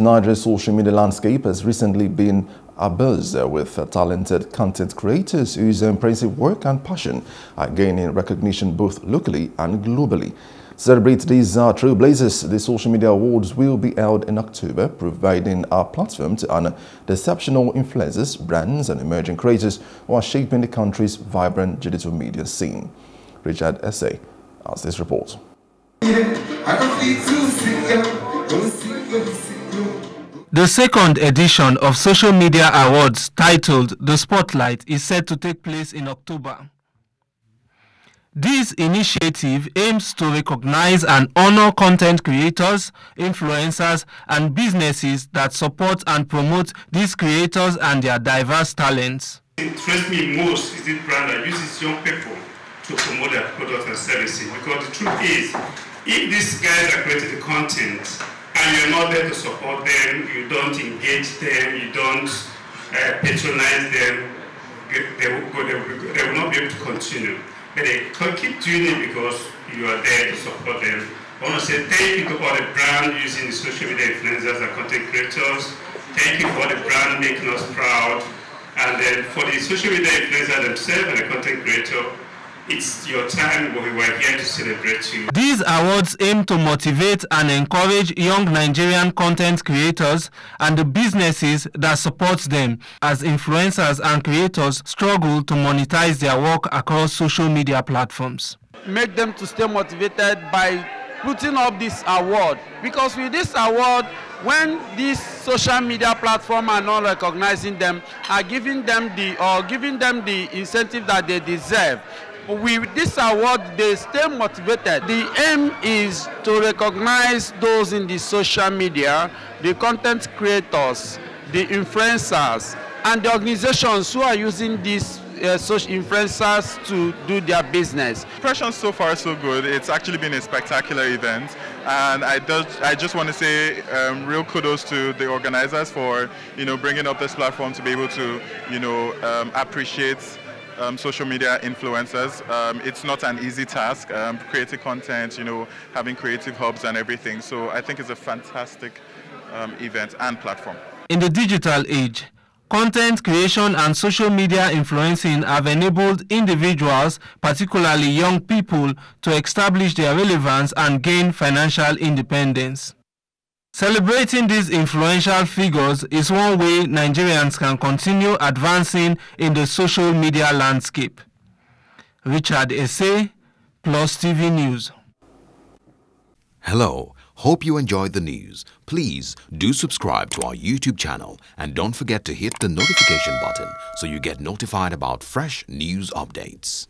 Nigeria's social media landscape has recently been abuzz with talented content creators whose impressive work and passion are gaining recognition both locally and globally. Celebrate these uh, trailblazers, the Social Media Awards will be held in October, providing a platform to honor the exceptional influencers, brands and emerging creators who are shaping the country's vibrant digital media scene. Richard Essay has this report. The second edition of Social Media Awards titled The Spotlight is set to take place in October. This initiative aims to recognize and honor content creators, influencers, and businesses that support and promote these creators and their diverse talents. Interests me most is this brand that uses young people to promote their products and services because the truth is, if these guys are creating the content and you're not there to support them, you don't engage them, you don't uh, patronize them, they will, go, they, will, they will not be able to continue. But they can keep doing it because you are there to support them. I want to say thank you to all the brand using the social media influencers and content creators. Thank you for the brand making us proud. And then for the social media influencers themselves and the content creator, it's your time, we were here to celebrate you. These awards aim to motivate and encourage young Nigerian content creators and the businesses that support them as influencers and creators struggle to monetize their work across social media platforms. Make them to stay motivated by putting up this award because with this award when these social media platform are not recognizing them are giving them the or giving them the incentive that they deserve with this award they stay motivated the aim is to recognize those in the social media the content creators the influencers and the organizations who are using these uh, social influencers to do their business. Impression so far so good. It's actually been a spectacular event, and I just I just want to say um, real kudos to the organizers for you know bringing up this platform to be able to you know um, appreciate um, social media influencers. Um, it's not an easy task, um, creating content, you know, having creative hubs and everything. So I think it's a fantastic um, event and platform. In the digital age, content creation and social media influencing have enabled individuals, particularly young people, to establish their relevance and gain financial independence. Celebrating these influential figures is one way Nigerians can continue advancing in the social media landscape. Richard Essay, Plus TV News. Hello, hope you enjoyed the news. Please do subscribe to our YouTube channel and don't forget to hit the notification button so you get notified about fresh news updates.